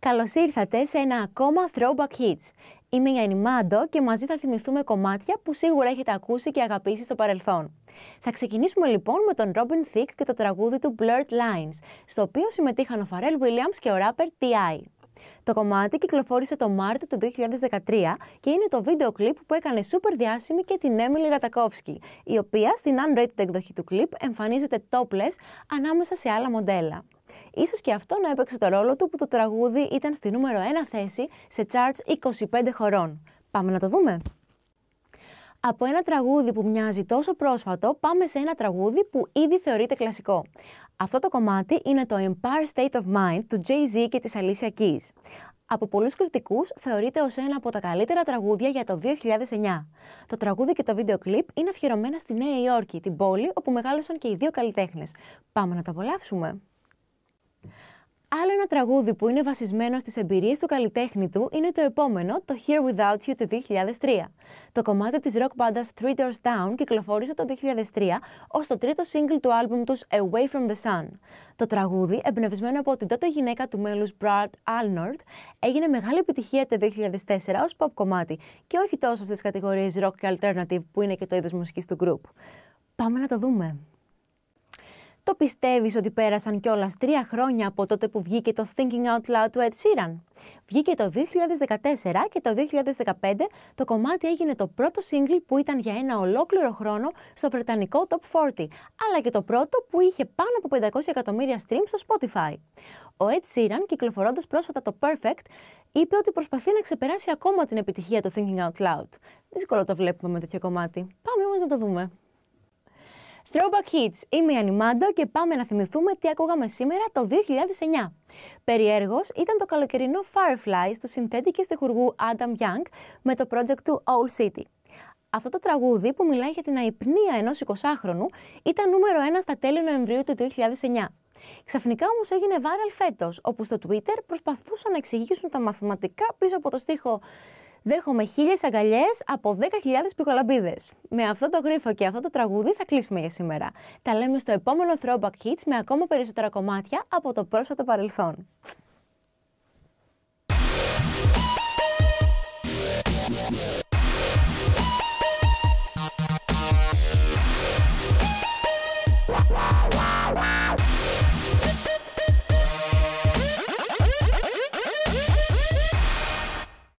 Καλώς ήρθατε σε ένα ακόμα Throwback Hits. Είμαι η Ανιμάντο και μαζί θα θυμηθούμε κομμάτια που σίγουρα έχετε ακούσει και αγαπήσει στο παρελθόν. Θα ξεκινήσουμε λοιπόν με τον Robin Thicke και το τραγούδι του Blurred Lines, στο οποίο συμμετείχαν ο Pharrell Williams και ο rapper T.I. Το κομμάτι κυκλοφόρησε το Μάρτιο του 2013 και είναι το βίντεο κλιπ που έκανε super διάσημη και την Έμιλι Ρατακόφσκι, η οποία στην unrated εκδοχή του κλιπ εμφανίζεται topless ανάμεσα σε άλλα μοντέλα. Ίσως και αυτό να έπαιξε το ρόλο του που το τραγούδι ήταν στη νούμερο 1 θέση σε charts 25 χωρών. Πάμε να το δούμε! Από ένα τραγούδι που μοιάζει τόσο πρόσφατο, πάμε σε ένα τραγούδι που ήδη θεωρείται κλασικό. Αυτό το κομμάτι είναι το Empire State of Mind του Jay-Z και της Alicia Keys. Από πολλούς κριτικούς θεωρείται ως ένα από τα καλύτερα τραγούδια για το 2009. Το τραγούδι και το βίντεο κλιπ είναι αφιερωμένα στη Νέα Υόρκη, την πόλη όπου μεγάλωσαν και οι δύο καλλιτέχνες. Πάμε να το απολαύσουμε! Άλλο ένα τραγούδι που είναι βασισμένο στις εμπειρίες του καλλιτέχνη του είναι το επόμενο, το Here Without You του 2003. Το κομμάτι της rock μπάντας Three Doors Down κυκλοφόρησε το 2003 ως το τρίτο single του άλμπουμ τους Away From The Sun. Το τραγούδι, εμπνευσμένο από την τότε γυναίκα του μέλους Brad Alnord, έγινε μεγάλη επιτυχία το 2004 ως pop κομμάτι και όχι τόσο στις κατηγορίες rock και alternative που είναι και το είδος μουσικής του group. Πάμε να το δούμε. Το πιστεύεις ότι πέρασαν κιόλας τρία χρόνια από τότε που βγήκε το Thinking Out Loud του Ed Sheeran; Βγήκε το 2014 και το 2015 το κομμάτι έγινε το πρώτο single που ήταν για ένα ολόκληρο χρόνο στο βρετανικό Top 40, αλλά και το πρώτο που είχε πάνω από 500 εκατομμύρια streams στο Spotify. Ο Ed Sheeran, κυκλοφορώντας πρόσφατα το Perfect, είπε ότι προσπαθεί να ξεπεράσει ακόμα την επιτυχία του Thinking Out Loud. Δύσκολο το βλέπουμε με τέτοιο κομμάτι. Πάμε όμως να το δούμε. Throwback Hits. Είμαι η Ανιμάντο και πάμε να θυμηθούμε τι ακούγαμε σήμερα το 2009. Περιέργως ήταν το καλοκαιρινό Firefly του συνθέτη και στιχουργού Adam Young με το project του All City. Αυτό το τραγούδι που μιλάει για την αϊπνία ενός 20χρονου ήταν νούμερο 1 στα τέλη Νοεμβρίου του 2009. Ξαφνικά όμως έγινε viral φέτος, όπου στο Twitter προσπαθούσαν να εξηγήσουν τα μαθηματικά πίσω από το στίχο Δέχομαι χίλιες αγκαλιές από 10.000 πικολαμπίδες. Με αυτό το γρίφο και αυτό το τραγούδι θα κλείσουμε για σήμερα. Τα λέμε στο επόμενο Throwback Hits με ακόμα περισσότερα κομμάτια από το πρόσφατο παρελθόν.